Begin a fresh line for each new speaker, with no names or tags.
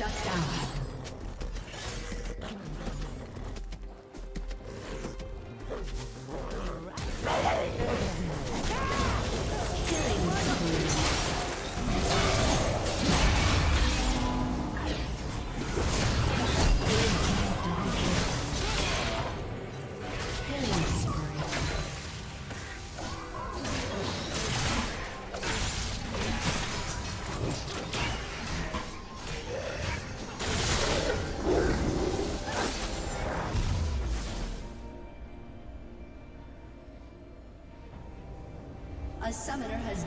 Shut down.